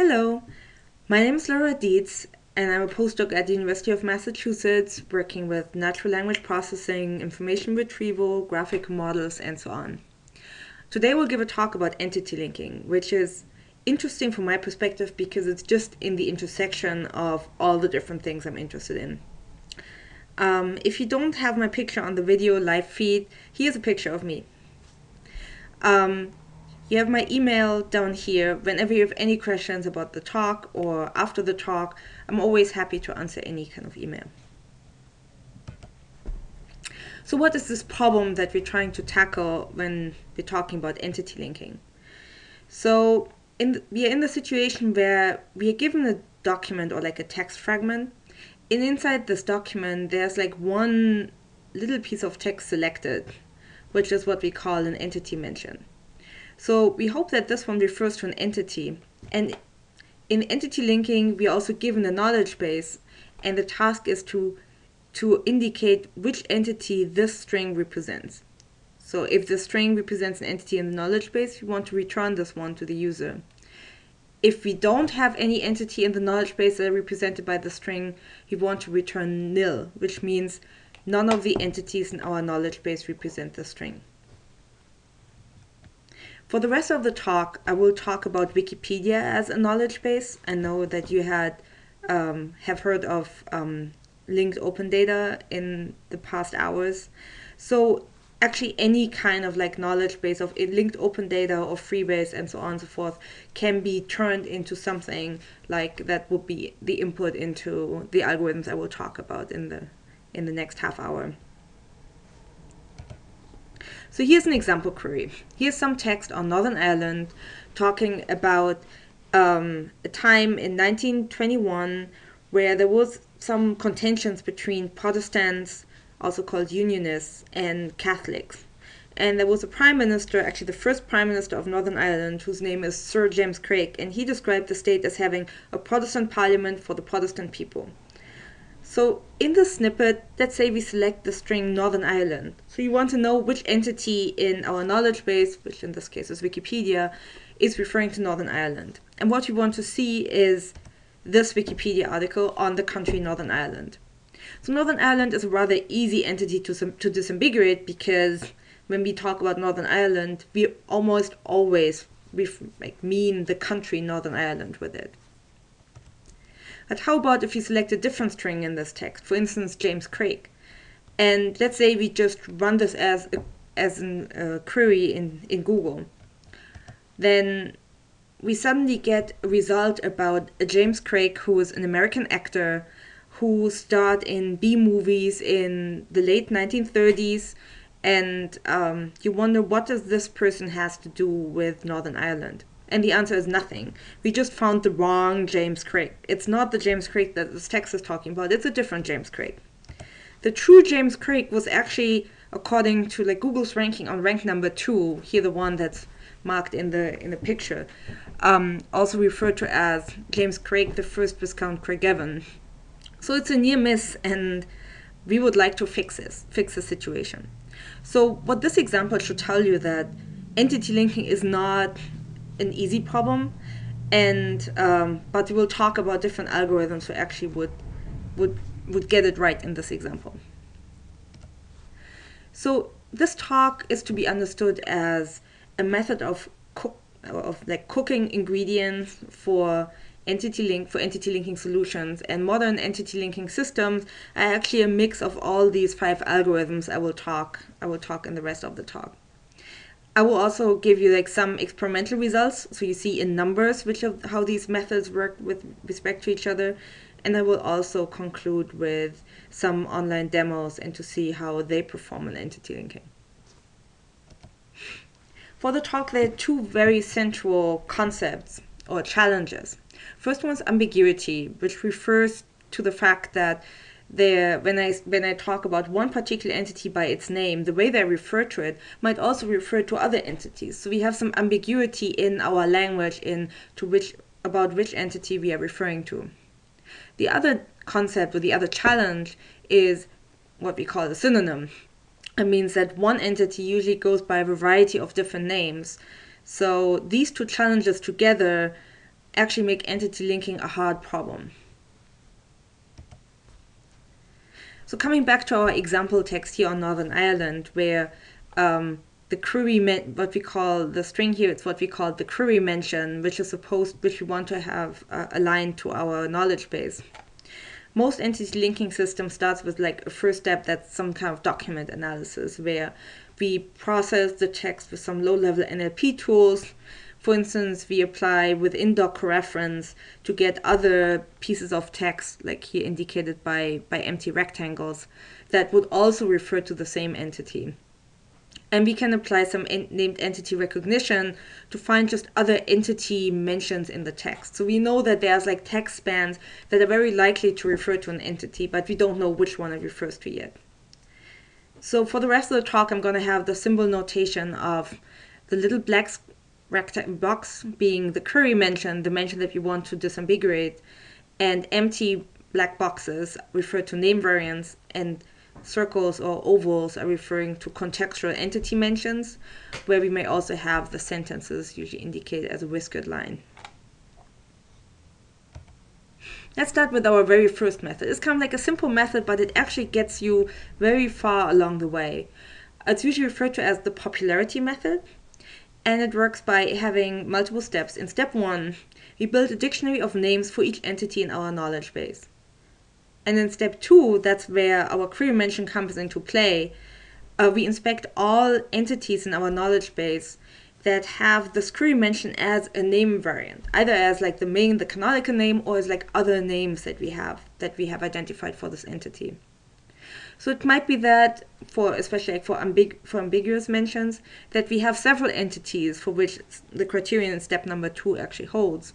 Hello, my name is Laura Dietz, and I'm a postdoc at the University of Massachusetts working with natural language processing, information retrieval, graphic models, and so on. Today we'll give a talk about entity linking, which is interesting from my perspective because it's just in the intersection of all the different things I'm interested in. Um, if you don't have my picture on the video live feed, here's a picture of me. Um, you have my email down here. Whenever you have any questions about the talk or after the talk, I'm always happy to answer any kind of email. So what is this problem that we're trying to tackle when we're talking about entity linking? So in the, we are in the situation where we are given a document or like a text fragment. And inside this document, there's like one little piece of text selected, which is what we call an entity mention. So we hope that this one refers to an entity. And in entity linking, we are also given a knowledge base, and the task is to, to indicate which entity this string represents. So if the string represents an entity in the knowledge base, we want to return this one to the user. If we don't have any entity in the knowledge base that are represented by the string, we want to return nil, which means none of the entities in our knowledge base represent the string. For the rest of the talk, I will talk about Wikipedia as a knowledge base. I know that you had um, have heard of um, linked open data in the past hours. So actually any kind of like knowledge base of linked open data or freebase and so on and so forth can be turned into something like that would be the input into the algorithms I will talk about in the in the next half hour. So here's an example query. Here's some text on Northern Ireland talking about um, a time in 1921 where there was some contentions between Protestants, also called Unionists, and Catholics. And there was a prime minister, actually the first prime minister of Northern Ireland, whose name is Sir James Craig, and he described the state as having a Protestant parliament for the Protestant people. So in the snippet, let's say we select the string Northern Ireland. So you want to know which entity in our knowledge base, which in this case is Wikipedia, is referring to Northern Ireland. And what you want to see is this Wikipedia article on the country Northern Ireland. So Northern Ireland is a rather easy entity to, to disambiguate because when we talk about Northern Ireland, we almost always like, mean the country Northern Ireland with it. But how about if we select a different string in this text, for instance, James Craig? And let's say we just run this as a, as a uh, query in, in Google. Then we suddenly get a result about a James Craig who is an American actor who starred in B movies in the late 1930s. And um, you wonder what does this person has to do with Northern Ireland? And the answer is nothing. We just found the wrong James Craig. It's not the James Craig that this text is talking about. It's a different James Craig. The true James Craig was actually, according to like Google's ranking, on rank number two. Here, the one that's marked in the in the picture, um, also referred to as James Craig, the first Viscount Craigavon. So it's a near miss, and we would like to fix this, fix the situation. So what this example should tell you that entity linking is not an easy problem, and um, but we will talk about different algorithms who actually would would would get it right in this example. So this talk is to be understood as a method of cook of like cooking ingredients for entity link for entity linking solutions and modern entity linking systems are actually a mix of all these five algorithms I will talk I will talk in the rest of the talk. I will also give you like some experimental results so you see in numbers which of how these methods work with respect to each other and I will also conclude with some online demos and to see how they perform in entity linking. For the talk there are two very central concepts or challenges. First one is ambiguity which refers to the fact that there when I when I talk about one particular entity by its name, the way they refer to it might also refer to other entities. So we have some ambiguity in our language in to which about which entity we are referring to. The other concept or the other challenge is what we call a synonym. It means that one entity usually goes by a variety of different names. So these two challenges together actually make entity linking a hard problem. So coming back to our example text here on Northern Ireland, where um, the query what we call the string here, it's what we call the query mention, which is supposed, which we want to have uh, aligned to our knowledge base. Most entity linking system starts with like a first step that's some kind of document analysis where we process the text with some low level NLP tools for instance, we apply within doc coreference to get other pieces of text, like here indicated by, by empty rectangles, that would also refer to the same entity. And we can apply some en named entity recognition to find just other entity mentions in the text. So we know that there's like text spans that are very likely to refer to an entity, but we don't know which one it refers to yet. So for the rest of the talk, I'm going to have the symbol notation of the little black rectangle box being the query mention, the mention that you want to disambiguate, and empty black boxes refer to name variants, and circles or ovals are referring to contextual entity mentions, where we may also have the sentences usually indicated as a whiskered line. Let's start with our very first method. It's kind of like a simple method, but it actually gets you very far along the way. It's usually referred to as the popularity method and it works by having multiple steps. In step one, we build a dictionary of names for each entity in our knowledge base. And in step two, that's where our query mention comes into play. Uh, we inspect all entities in our knowledge base that have the query mention as a name variant, either as like the main, the canonical name, or as like other names that we have that we have identified for this entity. So it might be that for especially like for, ambig for ambiguous mentions that we have several entities for which the criterion in step number two actually holds.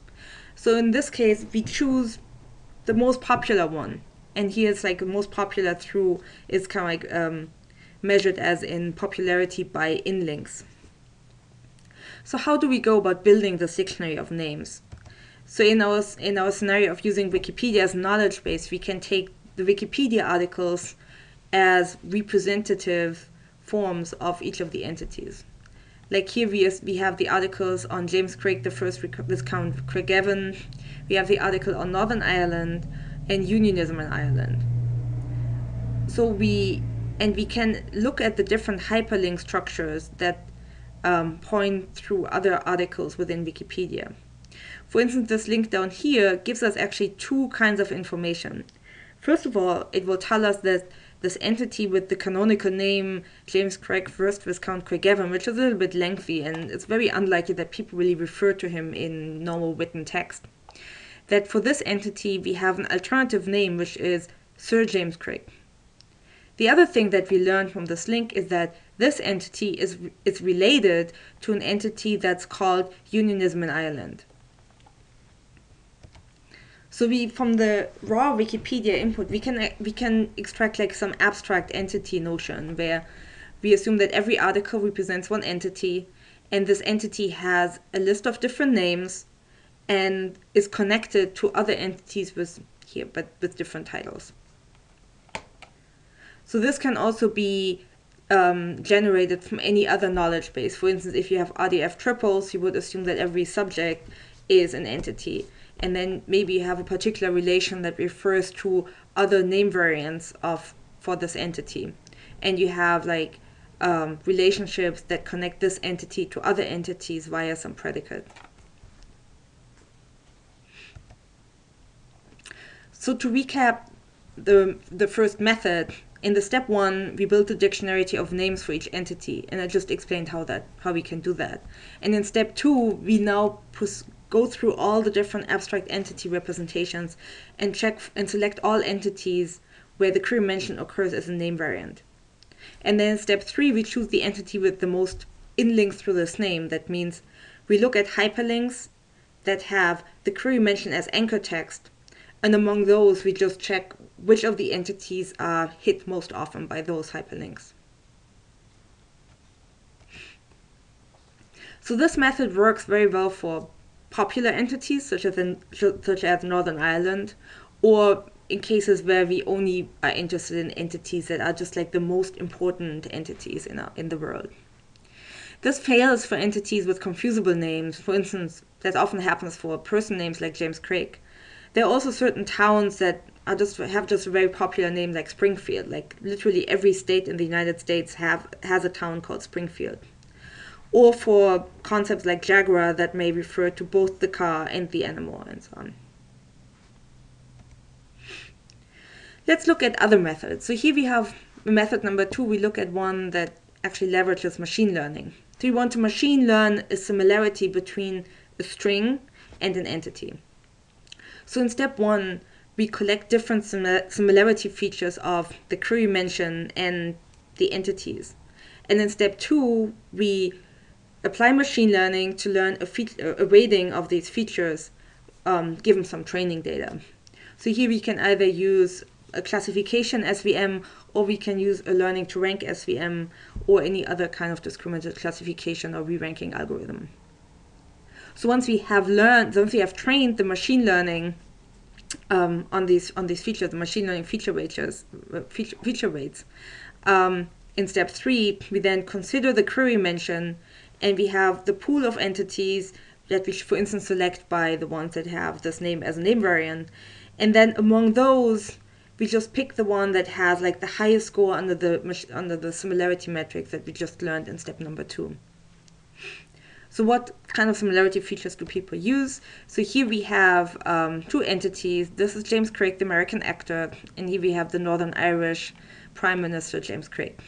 So in this case, we choose the most popular one, and here it's like the most popular through is kind of like um, measured as in popularity by inlinks. So how do we go about building this dictionary of names? So in our in our scenario of using Wikipedia as knowledge base, we can take the Wikipedia articles as representative forms of each of the entities. Like here we, we have the articles on James Craig, the first Viscount Craigavon. We have the article on Northern Ireland and unionism in Ireland. So we and we can look at the different hyperlink structures that um, point through other articles within Wikipedia. For instance, this link down here gives us actually two kinds of information. First of all, it will tell us that this entity with the canonical name James Craig first Viscount Craigavon, which is a little bit lengthy and it's very unlikely that people really refer to him in normal written text. That for this entity we have an alternative name which is Sir James Craig. The other thing that we learned from this link is that this entity is, is related to an entity that's called Unionism in Ireland. So we from the raw Wikipedia input, we can we can extract like some abstract entity notion where we assume that every article represents one entity, and this entity has a list of different names, and is connected to other entities with here, but with different titles. So this can also be um, generated from any other knowledge base. For instance, if you have RDF triples, you would assume that every subject is an entity and then maybe you have a particular relation that refers to other name variants of for this entity and you have like um, relationships that connect this entity to other entities via some predicate. So to recap the, the first method, in the step one, we built a dictionary of names for each entity, and I just explained how that how we can do that. And in step two, we now go through all the different abstract entity representations and check and select all entities where the query mention occurs as a name variant. And then in step three, we choose the entity with the most inlinks through this name. That means we look at hyperlinks that have the query mention as anchor text. And among those, we just check which of the entities are hit most often by those hyperlinks. So this method works very well for popular entities such as in, such as Northern Ireland, or in cases where we only are interested in entities that are just like the most important entities in our, in the world. This fails for entities with confusable names, for instance, that often happens for person names like James Craig. There are also certain towns that are just have just a very popular name like Springfield. Like literally every state in the United States have has a town called Springfield. Or for concepts like Jaguar that may refer to both the car and the animal and so on. Let's look at other methods. So here we have method number two. We look at one that actually leverages machine learning. So we want to machine learn a similarity between a string and an entity. So in step one, we collect different similarity features of the query mention and the entities. And in step two, we apply machine learning to learn a, a weighting of these features um, given some training data. So here we can either use a classification SVM or we can use a learning to rank SVM or any other kind of discriminated classification or re-ranking algorithm. So once we have learned, once we have trained the machine learning um, on these on these features, the machine learning feature weights, uh, feature, feature weights, um, in step three, we then consider the query mention, and we have the pool of entities that we, for instance, select by the ones that have this name as a name variant, and then among those, we just pick the one that has like the highest score under the under the similarity metric that we just learned in step number two. So what kind of similarity features do people use? So here we have um, two entities. This is James Craig, the American actor, and here we have the Northern Irish Prime Minister James Craig.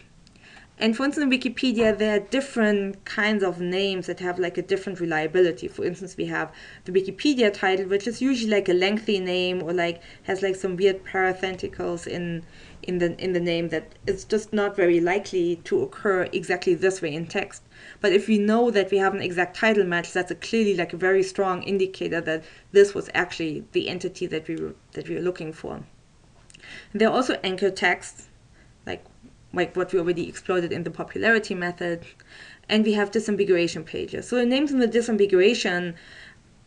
And for instance, in Wikipedia, there are different kinds of names that have like a different reliability. For instance, we have the Wikipedia title, which is usually like a lengthy name or like has like some weird parentheticals in in the in the name that is just not very likely to occur exactly this way in text. But if we know that we have an exact title match, that's a clearly like a very strong indicator that this was actually the entity that we were that we were looking for. There are also anchor texts, like what we already exploited in the popularity method. And we have disambiguation pages. So the names in the disambiguation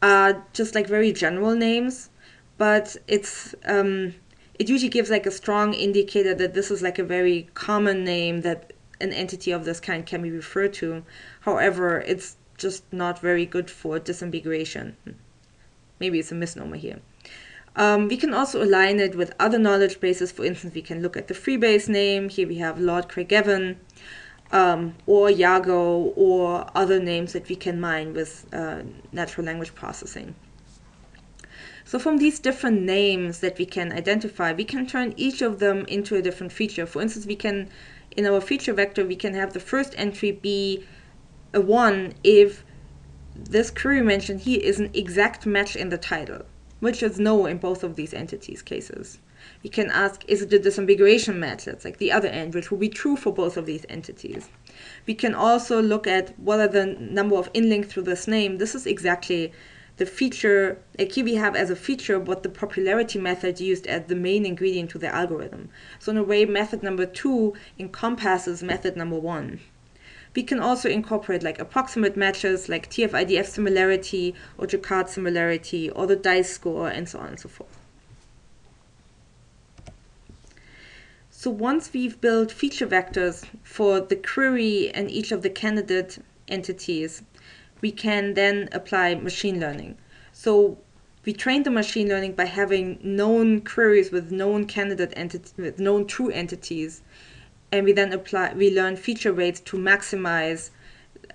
are just like very general names, but it's um, it usually gives like a strong indicator that this is like a very common name that an entity of this kind can be referred to. However, it's just not very good for disambiguation. Maybe it's a misnomer here. Um, we can also align it with other knowledge bases. For instance, we can look at the freebase name. Here we have Lord Craigavon, um, or Yago, or other names that we can mine with uh, natural language processing. So from these different names that we can identify, we can turn each of them into a different feature. For instance, we can, in our feature vector, we can have the first entry be a 1 if this query mention here is an exact match in the title which is no in both of these entities cases. We can ask, is it a disambiguation? That's like the other end, which will be true for both of these entities. We can also look at what are the number of inlink through this name. This is exactly the feature, a key we have as a feature but the popularity method used as the main ingredient to the algorithm. So in a way, method number two encompasses method number one. We can also incorporate like approximate matches like TF-IDF similarity or Jaccard similarity or the dice score and so on and so forth. So once we've built feature vectors for the query and each of the candidate entities, we can then apply machine learning. So we train the machine learning by having known queries with known candidate entities, with known true entities, and we then apply we learn feature weights to maximize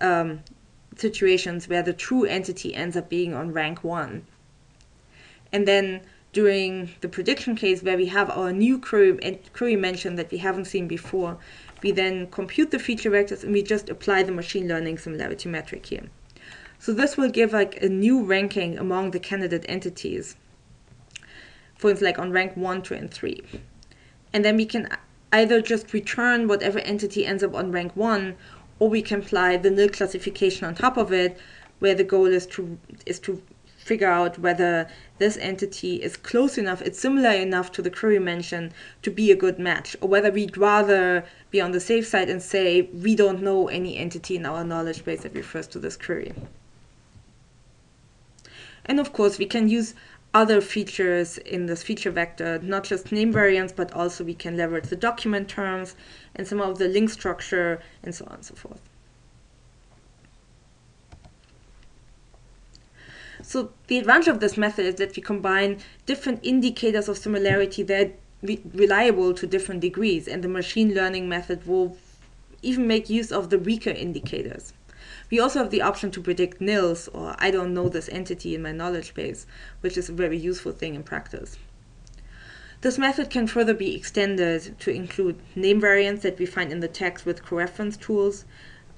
um, situations where the true entity ends up being on rank one. And then during the prediction case where we have our new query, query mention that we haven't seen before we then compute the feature vectors and we just apply the machine learning similarity metric here. So this will give like a new ranking among the candidate entities for instance like on rank 1 2 and 3 and then we can either just return whatever entity ends up on rank 1 or we can apply the nil classification on top of it where the goal is to is to figure out whether this entity is close enough, it's similar enough to the query mention to be a good match, or whether we'd rather be on the safe side and say we don't know any entity in our knowledge base that refers to this query. And of course, we can use other features in this feature vector, not just name variants, but also we can leverage the document terms and some of the link structure and so on and so forth. So the advantage of this method is that we combine different indicators of similarity that are re- reliable to different degrees, and the machine learning method will even make use of the weaker indicators. We also have the option to predict nils, or I don't know this entity in my knowledge base, which is a very useful thing in practice. This method can further be extended to include name variants that we find in the text with coreference tools,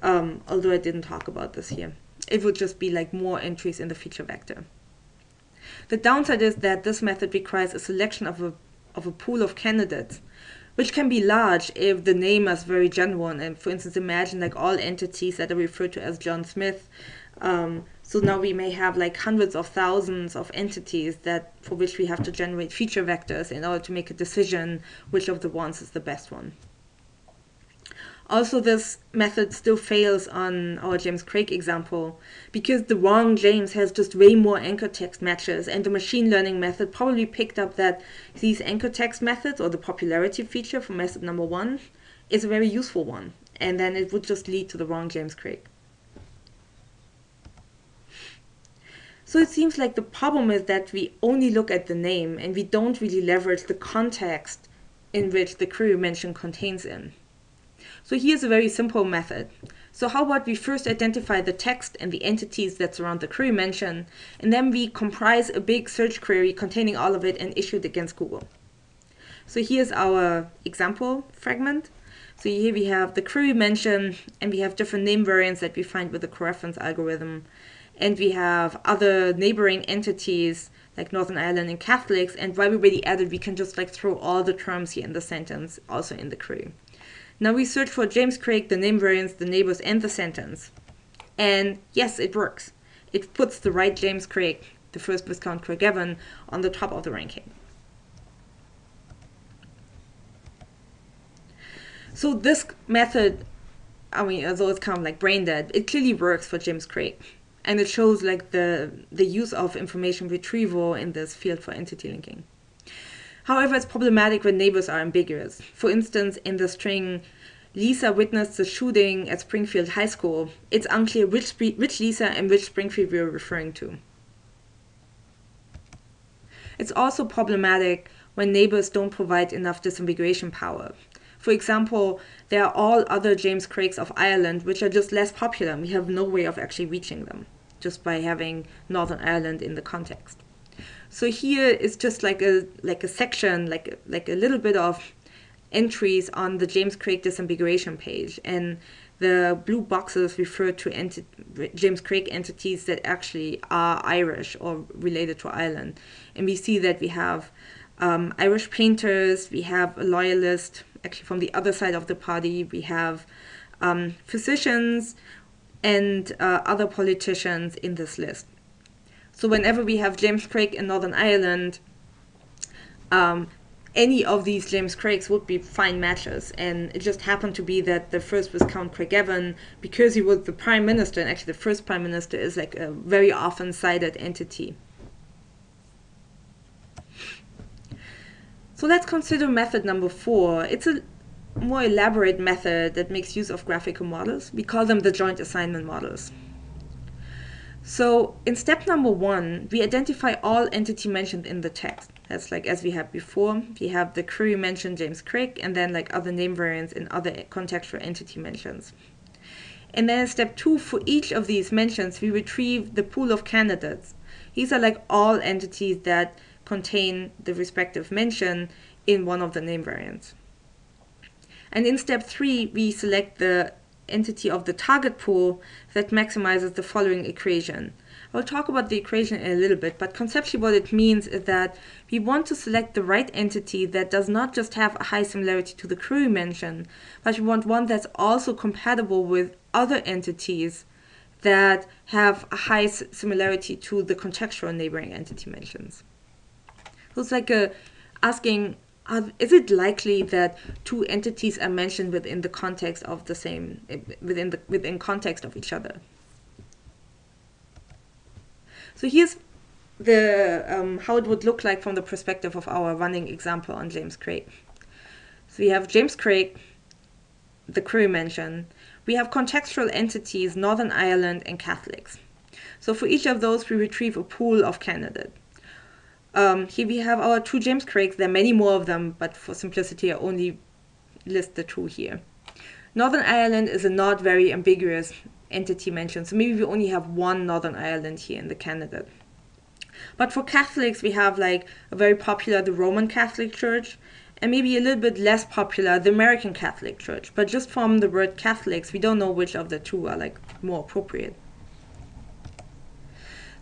um, although I didn't talk about this here. It would just be like more entries in the feature vector. The downside is that this method requires a selection of a, of a pool of candidates, which can be large if the name is very general. And for instance, imagine like all entities that are referred to as John Smith. Um, so now we may have like hundreds of thousands of entities that for which we have to generate feature vectors in order to make a decision which of the ones is the best one. Also, this method still fails on our James Craig example because the wrong James has just way more anchor text matches, and the machine learning method probably picked up that these anchor text methods or the popularity feature for method number one is a very useful one, and then it would just lead to the wrong James Craig. So it seems like the problem is that we only look at the name and we don't really leverage the context in which the query mention contains in. So here's a very simple method. So how about we first identify the text and the entities that surround the query mention, and then we comprise a big search query containing all of it and issue it against Google. So here's our example fragment. So here we have the query mention, and we have different name variants that we find with the coreference algorithm. And we have other neighboring entities like Northern Ireland and Catholics. And while we already added, we can just like throw all the terms here in the sentence also in the query. Now we search for James Craig, the name variants, the neighbors, and the sentence. And yes, it works. It puts the right James Craig, the first Viscount Craigavon, on the top of the ranking. So this method, I mean, although it's kind of like brain dead, it clearly works for James Craig. And it shows like the, the use of information retrieval in this field for entity linking. However, it's problematic when neighbors are ambiguous. For instance, in the string, Lisa witnessed the shooting at Springfield High School, it's unclear which, which Lisa and which Springfield we are referring to. It's also problematic when neighbors don't provide enough disambiguation power. For example, there are all other James Craigs of Ireland which are just less popular and we have no way of actually reaching them just by having Northern Ireland in the context. So here is just like a like a section, like like a little bit of entries on the James Craig disambiguation page, and the blue boxes refer to enti- James Craig entities that actually are Irish or related to Ireland, and we see that we have um, Irish painters, we have a loyalist, actually from the other side of the party, we have um, physicians and uh, other politicians in this list. So whenever we have James Craig in Northern Ireland, um, any of these James Craigs would be fine matches. And it just happened to be that the first Viscount Craigavon, because he was the prime minister, and actually the first prime minister is like a very often cited entity. So let's consider method number four. It's a more elaborate method that makes use of graphical models. We call them the joint assignment models. So in step number one, we identify all entity mentioned in the text. That's like as we had before, we have the query mentioned James Craig and then like other name variants and other contextual entity mentions. And then in step two, for each of these mentions, we retrieve the pool of candidates. These are like all entities that contain the respective mention in one of the name variants. And in step three, we select the entity of the target pool that maximizes the following equation. I'll talk about the equation in a little bit, but conceptually what it means is that we want to select the right entity that does not just have a high similarity to the query mention, but we want one that's also compatible with other entities that have a high similarity to the contextual neighboring entity mentions. So it's like a, asking is it likely that two entities are mentioned within the context of the same within the within context of each other? So here's the um, how it would look like from the perspective of our running example on James Craig so we have James Craig the query mention. We have contextual entities Northern Ireland and Catholics. So for each of those, we retrieve a pool of candidate. Um, here we have our two James Craigs. There are many more of them, but for simplicity, I only list the two here. Northern Ireland is a not very ambiguous entity mentioned, so maybe we only have one Northern Ireland here in the candidate. But for Catholics, we have like a very popular the Roman Catholic Church, and maybe a little bit less popular the American Catholic Church. But just from the word Catholics, we don't know which of the two are like more appropriate.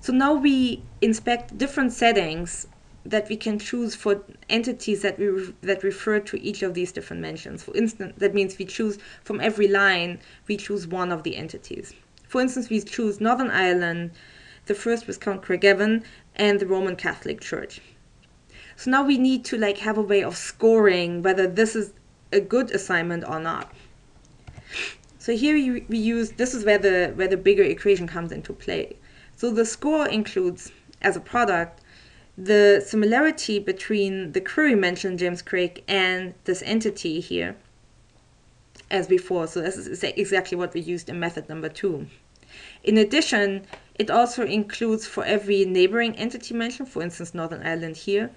So now we inspect different settings that we can choose for entities that we re- that refer to each of these different mentions. For instance, that means we choose from every line we choose one of the entities. For instance, we choose Northern Ireland, the first Viscount Craigavon, and the Roman Catholic Church. So now we need to like have a way of scoring whether this is a good assignment or not. So here we, we use this is where the where the bigger equation comes into play. So the score includes as a product the similarity between the query mentioned James Craig and this entity here as before. So this is exactly what we used in method number two. In addition, it also includes for every neighboring entity mentioned, for instance, Northern Ireland here,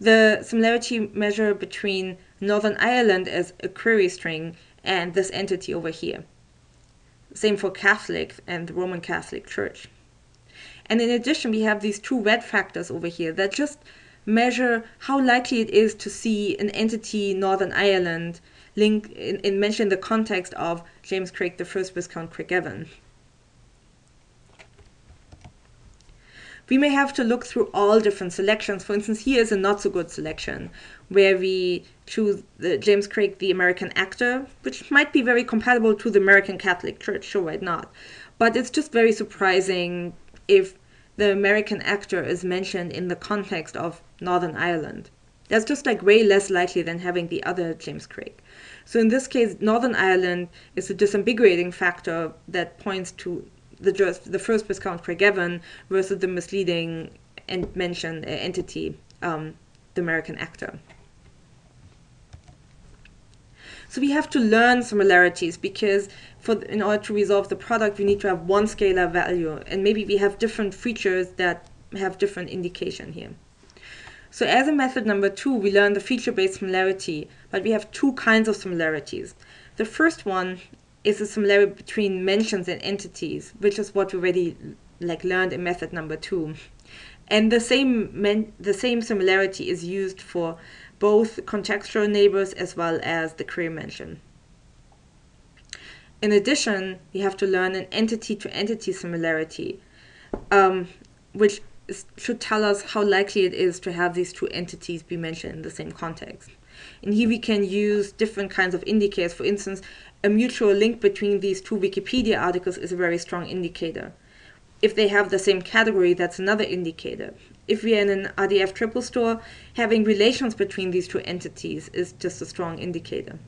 the similarity measure between Northern Ireland as a query string and this entity over here. Same for Catholic and the Roman Catholic Church. And in addition, we have these two red factors over here that just measure how likely it is to see an entity Northern Ireland link in, in mention the context of James Craig, the first Viscount Craigavon. We may have to look through all different selections. For instance, here is a not so good selection where we choose the James Craig, the American actor, which might be very compatible to the American Catholic Church, sure, why not? But it's just very surprising if the American actor is mentioned in the context of Northern Ireland. That's just like way less likely than having the other James Craig. So in this case, Northern Ireland is a disambiguating factor that points to the the first Viscount Craigavon versus the misleading and mentioned entity, um, the American actor. So we have to learn similarities because for in order to resolve the product, we need to have one scalar value, and maybe we have different features that have different indication here. So as in method number two, we learn the feature-based similarity, but we have two kinds of similarities. The first one is the similarity between mentions and entities, which is what we already like learned in method number two. And the same the same similarity is used for both contextual neighbors as well as the query mention. In addition, we have to learn an entity-to-entity similarity, um, which is, should tell us how likely it is to have these two entities be mentioned in the same context. And here we can use different kinds of indicators. For instance, a mutual link between these two Wikipedia articles is a very strong indicator. If they have the same category, that's another indicator if we are in an RDF triple store, having relations between these two entities is just a strong indicator.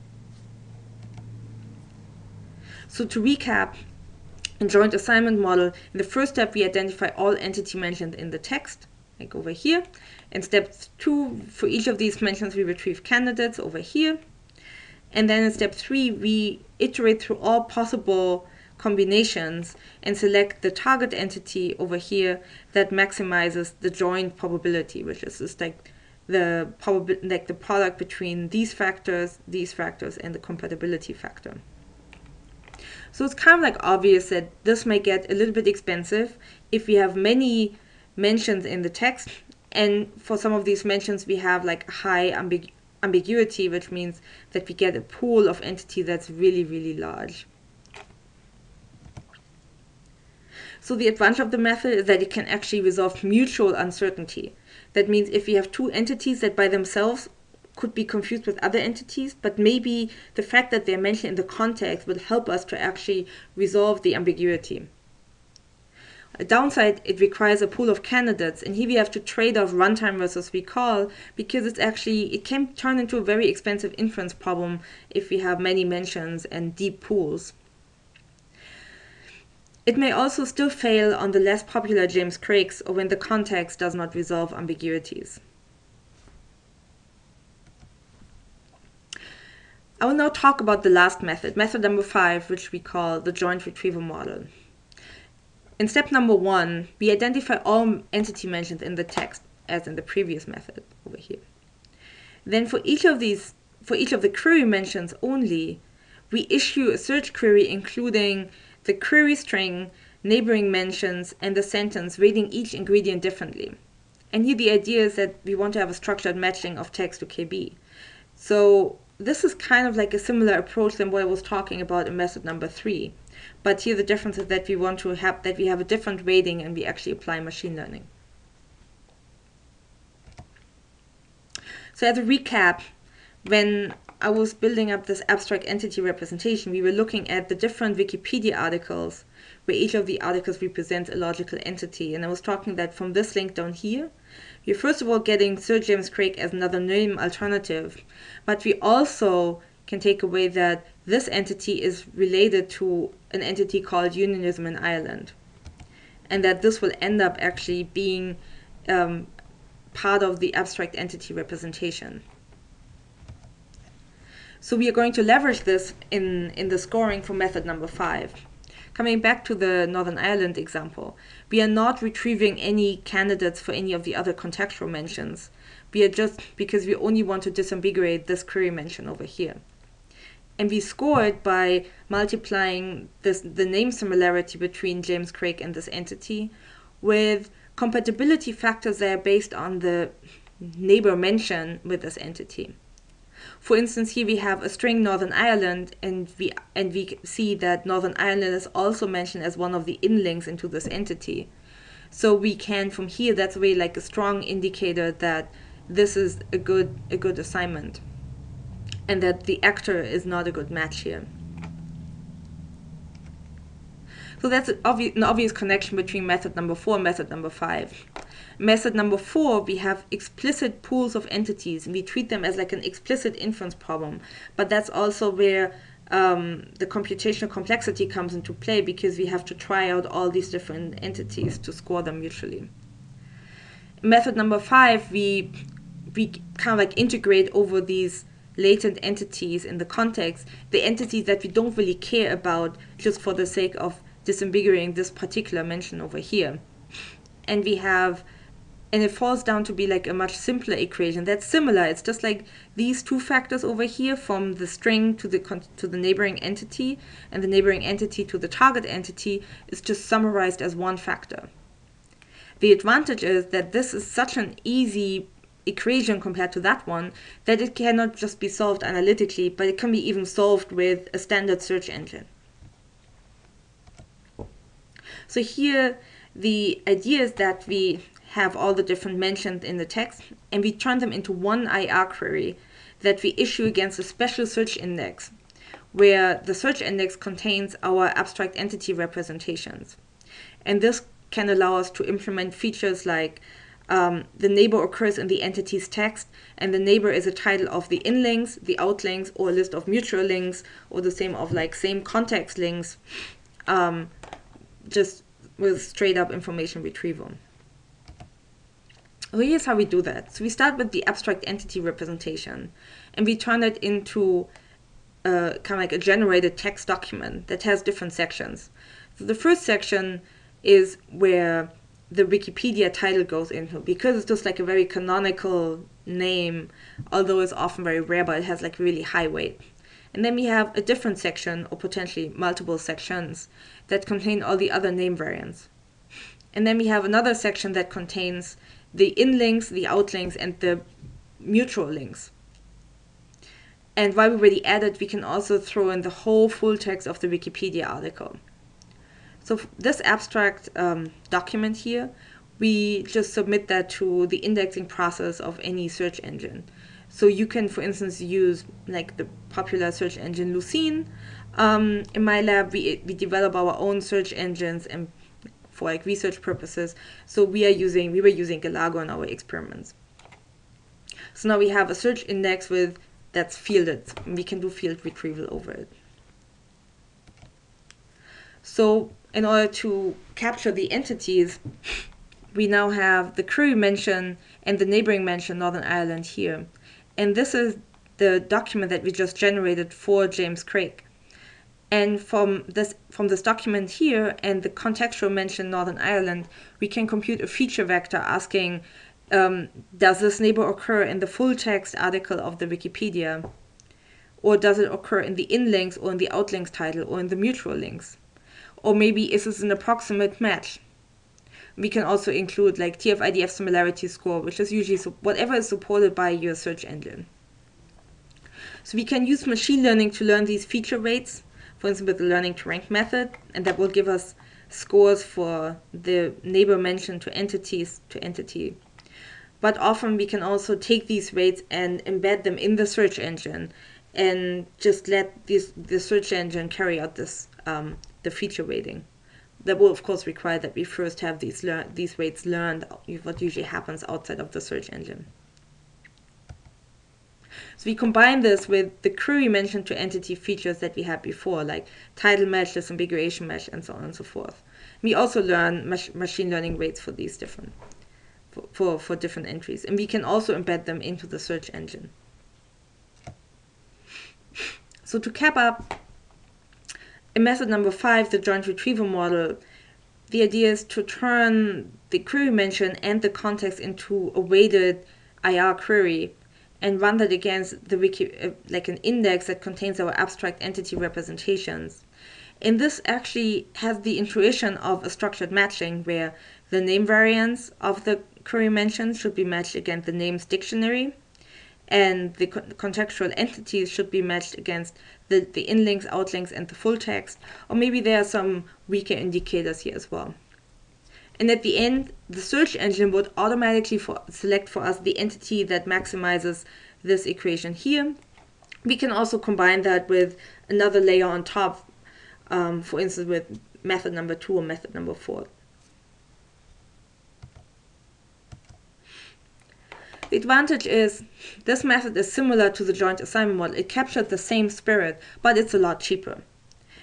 So to recap, in joint assignment model, in the first step we identify all entity mentioned in the text, like over here. In step two, for each of these mentions we retrieve candidates over here. And then in step three, we iterate through all possible combinations and select the target entity over here that maximizes the joint probability, which is just like the prob- like the product between these factors, these factors, and the compatibility factor. So it's kind of like obvious that this may get a little bit expensive if we have many mentions in the text, and for some of these mentions we have like high ambig- ambiguity, which means that we get a pool of entity that's really really large. So the advantage of the method is that it can actually resolve mutual uncertainty. That means if we have two entities that by themselves could be confused with other entities, but maybe the fact that they're mentioned in the context will help us to actually resolve the ambiguity. A downside, it requires a pool of candidates, and here we have to trade off runtime versus recall because it's actually it can turn into a very expensive inference problem if we have many mentions and deep pools. It may also still fail on the less popular James Craigs or when the context does not resolve ambiguities. I will now talk about the last method, method number five, which we call the joint retrieval model. in step number one, we identify all entity mentions in the text as in the previous method over here. Then for each of these, for each of the query mentions only, we issue a search query including the query string, neighboring mentions, and the sentence rating each ingredient differently. And here the idea is that we want to have a structured matching of text to KB. So this is kind of like a similar approach than what I was talking about in method number three. But here the difference is that we want to have that we have a different rating and we actually apply machine learning. So as a recap, when I was building up this abstract entity representation, we were looking at the different Wikipedia articles where each of the articles represents a logical entity. And I was talking that from this link down here, we're first of all getting Sir James Craig as another name alternative, but we also can take away that this entity is related to an entity called Unionism in Ireland. And that this will end up actually being um, part of the abstract entity representation. So we are going to leverage this in, in the scoring for method number five. Coming back to the Northern Ireland example, we are not retrieving any candidates for any of the other contextual mentions. We are just because we only want to disambiguate this query mention over here. And we score it by multiplying this, the name similarity between James Craig and this entity with compatibility factors that are based on the neighbor mention with this entity. For instance, here we have a string Northern Ireland, and we and we see that Northern Ireland is also mentioned as one of the inlinks into this entity. So we can, from here, that's really like a strong indicator that this is a good a good assignment, and that the actor is not a good match here. So that's an obvious, an obvious connection between method number four and method number five. Method number four, we have explicit pools of entities, and we treat them as like an explicit inference problem. But that's also where um, the computational complexity comes into play because we have to try out all these different entities to score them mutually. Method number five, we we kind of like integrate over these latent entities in the context, the entities that we don't really care about just for the sake of disambiguating this particular mention over here. And we have, and it falls down to be like a much simpler equation that's similar. It's just like these two factors over here from the string to the to the neighboring entity and the neighboring entity to the target entity is just summarized as one factor. The advantage is that this is such an easy equation compared to that one that it cannot just be solved analytically, but it can be even solved with a standard search engine. So here, the idea is that we have all the different mentions in the text and we turn them into one IR query that we issue against a special search index where the search index contains our abstract entity representations. And this can allow us to implement features like um, the neighbor occurs in the entity's text, and the neighbor is a title of the in links, the out links, or a list of mutual links, or the same of like same context links. Um, just with straight up information retrieval. So here's how we do that. So we start with the abstract entity representation and we turn it into uh, a, kind of like a generated text document that has different sections. So the first section is where the Wikipedia title goes into because it's just like a very canonical name, although it's often very rare, but it has like really high weight. And then we have a different section, or potentially multiple sections, that contain all the other name variants. And then we have another section that contains the in links, the out links, and the mutual links. And while we already added, we can also throw in the whole full text of the Wikipedia article. So this abstract um, document here, we just submit that to the indexing process of any search engine. So you can, for instance, use like the popular search engine Lucene. Um, in my lab, we, we develop our own search engines and for like research purposes. So we are using, we were using Galago in our experiments. So now we have a search index with that's fielded. We can do field retrieval over it. So in order to capture the entities, we now have the query mention and the neighboring mention Northern Ireland here. And this is the document that we just generated for James Craig. And from this from this document here and the contextual mention Northern Ireland, we can compute a feature vector asking, um, does this neighbor occur in the full text article of the Wikipedia? Or does it occur in the in links or in the outlinks title or in the mutual links? Or maybe is this an approximate match? We can also include like TF-IDF similarity score, which is usually whatever is supported by your search engine. So we can use machine learning to learn these feature weights for instance, with the learning to rank method, and that will give us scores for the neighbor mention to entities to entity. But often we can also take these weights and embed them in the search engine and just let this, the search engine carry out this um, the feature weighting. That will of course require that we first have these lear- these weights learned what usually happens outside of the search engine. So we combine this with the query mentioned to entity features that we had before, like title match, disambiguation match, and so on and so forth. We also learn mach- machine learning weights for these different for, for, for different entries, and we can also embed them into the search engine. So to cap up, in method number five, the joint retrieval model, the idea is to turn the query mention and the context into a weighted IR query and run that against the wiki, uh, like an index that contains our abstract entity representations. And this actually has the intuition of a structured matching where the name variants of the query mentions should be matched against the names dictionary and the contextual entities should be matched against the, the inlinks, outlinks, and the full text. Or maybe there are some weaker indicators here as well. And at the end, the search engine would automatically for, select for us the entity that maximizes this equation here. We can also combine that with another layer on top, um, for instance, with method number two or method number four. The advantage is this method is similar to the joint assignment model. It captured the same spirit, but it's a lot cheaper.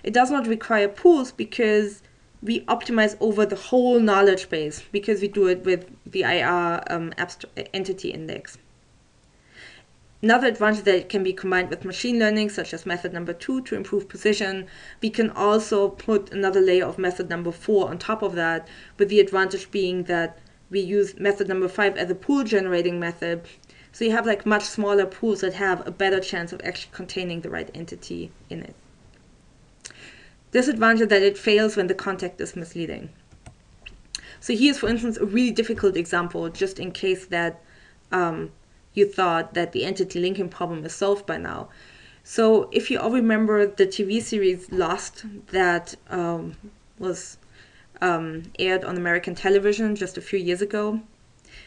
It does not require pools because we optimize over the whole knowledge base because we do it with the IR um, entity index. Another advantage that it can be combined with machine learning, such as method number two to improve precision. We can also put another layer of method number four on top of that, with the advantage being that we use method number five as a pool generating method. So you have like much smaller pools that have a better chance of actually containing the right entity in it. Disadvantage that it fails when the context is misleading. So here's, for instance, a really difficult example, just in case that um, you thought that the entity linking problem is solved by now. So if you all remember the TV series Lost that um, was um, aired on American television just a few years ago.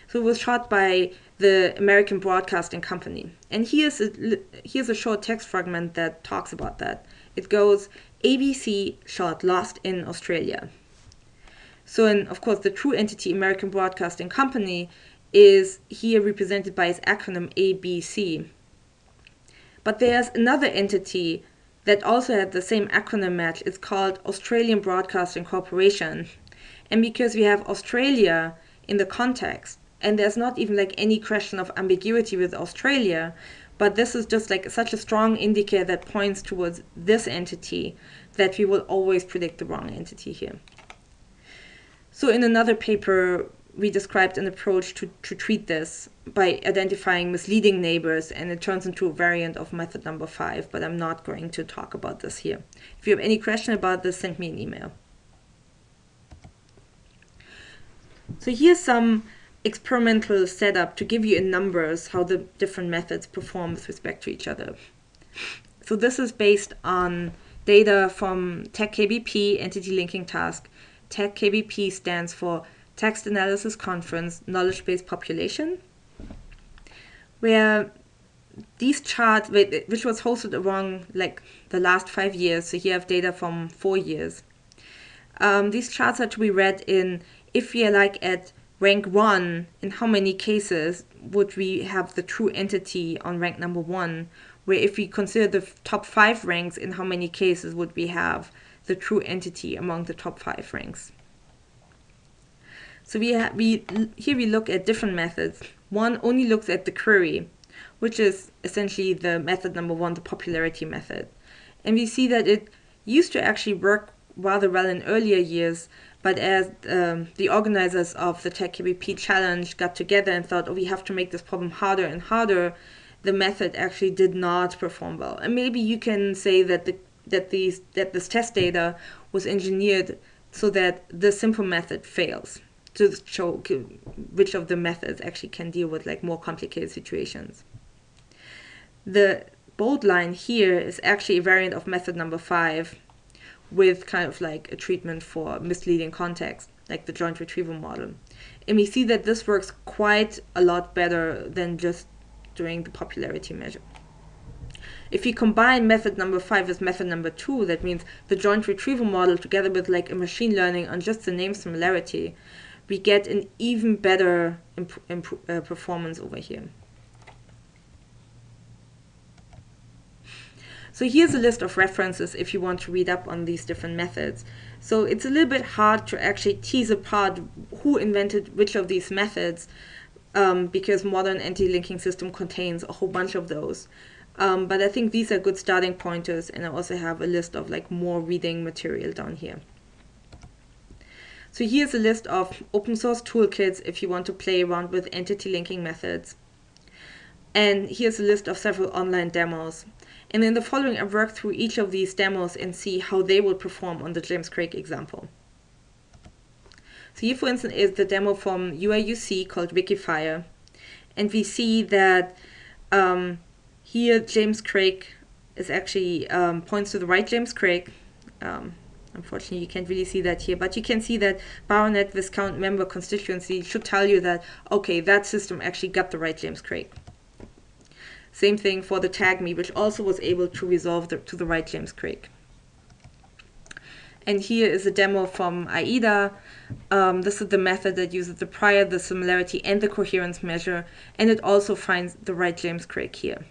So it was shot by the American Broadcasting Company. And here's a, here's a short text fragment that talks about that. It goes, ABC shot Lost in Australia. So, and of course, the true entity American Broadcasting Company is here represented by its acronym ABC. But there's another entity that also had the same acronym match. It's called Australian Broadcasting Corporation. And because we have Australia in the context, and there's not even like any question of ambiguity with Australia, but this is just like such a strong indicator that points towards this entity that we will always predict the wrong entity here. So in another paper, we described an approach to, to treat this by identifying misleading neighbors, and it turns into a variant of method number five, but I'm not going to talk about this here. If you have any question about this, send me an email. So here's some experimental setup to give you in numbers how the different methods perform with respect to each other. So this is based on data from TAC-KBP entity linking task. TAC-KBP stands for Text Analysis Conference Knowledge Based Population, where these charts, which was hosted around like the last five years, so here I have data from four years. Um, these charts are to be read in if are like at rank one, in how many cases would we have the true entity on rank number one? Where if we consider the top five ranks, in how many cases would we have the true entity among the top five ranks? So we, we here we look at different methods. One only looks at the query, which is essentially the method number one, the popularity method. And we see that it used to actually work rather well in earlier years, but as um, the organizers of the TACKBP challenge got together and thought, oh, we have to make this problem harder and harder, the method actually did not perform well. And maybe you can say that the that these that this test data was engineered so that the simple method fails to show which of the methods actually can deal with like more complicated situations. The bold line here is actually a variant of method number five with kind of like a treatment for misleading context, like the joint retrieval model. And we see that this works quite a lot better than just doing the popularity measure. If you combine method number five with method number two, that means the joint retrieval model together with like a machine learning on just the name similarity, we get an even better uh, performance over here. So here's a list of references if you want to read up on these different methods. So it's a little bit hard to actually tease apart who invented which of these methods um, because modern entity linking system contains a whole bunch of those. Um, but I think these are good starting pointers and I also have a list of like more reading material down here. So here's a list of open source toolkits if you want to play around with entity linking methods. And here's a list of several online demos. And in the following, I work through each of these demos and see how they will perform on the James Craig example. So here, for instance, is the demo from UIUC called Wikifier. And we see that um, here James Craig is actually um, points to the right James Craig. Um, unfortunately, you can't really see that here, but you can see that Baronet Viscount member constituency should tell you that, okay, that system actually got the right James Craig. Same thing for the TagMe, which also was able to resolve the, to the right James Craig. And here is a demo from AIDA. Um, this is the method that uses the prior, the similarity, and the coherence measure, and it also finds the right James Craig here.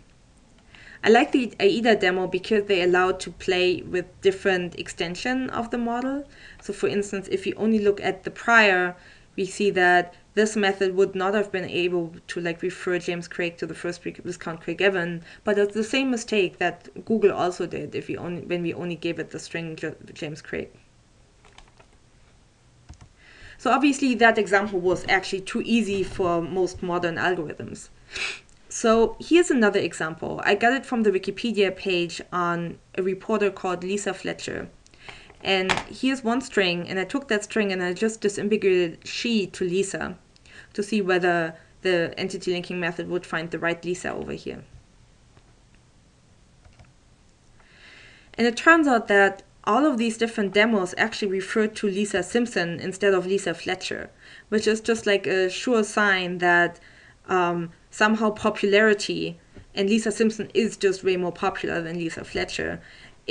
I like the AIDA demo because they allow to play with different extension of the model. So for instance, if you only look at the prior, we see that this method would not have been able to like refer James Craig to the first Viscount Craigavon, but it's the same mistake that Google also did if we only when we only gave it the string James Craig. So obviously that example was actually too easy for most modern algorithms. So here's another example. I got it from the Wikipedia page on a reporter called Lisa Fletcher. And here's one string, and I took that string and I just disambiguated she to Lisa to see whether the entity linking method would find the right Lisa over here. And it turns out that all of these different demos actually refer to Lisa Simpson instead of Lisa Fletcher, which is just like a sure sign that um, somehow popularity, and Lisa Simpson is just way more popular than Lisa Fletcher,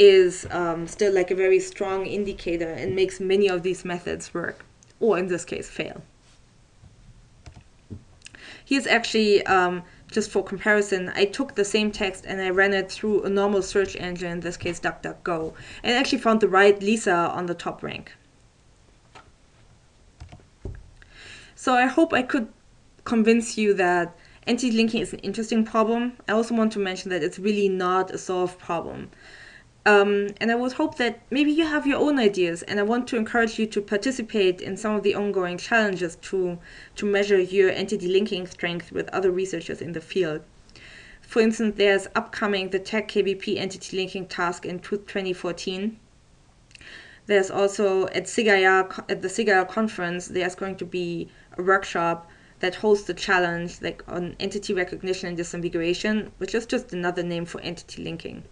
is um, still like a very strong indicator and makes many of these methods work, or in this case, fail. Here's actually, um, just for comparison, I took the same text and I ran it through a normal search engine, in this case DuckDuckGo, and actually found the right Lisa on the top rank. So I hope I could convince you that entity linking is an interesting problem. I also want to mention that it's really not a solved problem. Um, and I would hope that maybe you have your own ideas, and I want to encourage you to participate in some of the ongoing challenges to, to measure your entity linking strength with other researchers in the field. For instance, there's upcoming the TAC KBP entity linking task in 2014. There's also at SIGIR, at the SIGIR conference, there's going to be a workshop that hosts the challenge like on entity recognition and disambiguation, which is just another name for entity linking.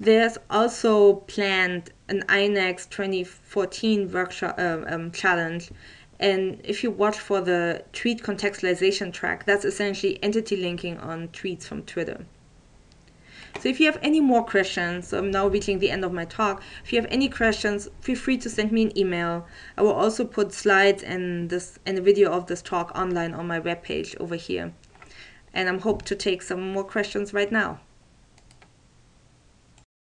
There's also planned an INEX 2014 workshop um, um, challenge. And if you watch for the tweet contextualization track, that's essentially entity linking on tweets from Twitter. So if you have any more questions, so I'm now reaching the end of my talk. If you have any questions, feel free to send me an email. I will also put slides and this and a video of this talk online on my webpage over here. And I'm hope to take some more questions right now.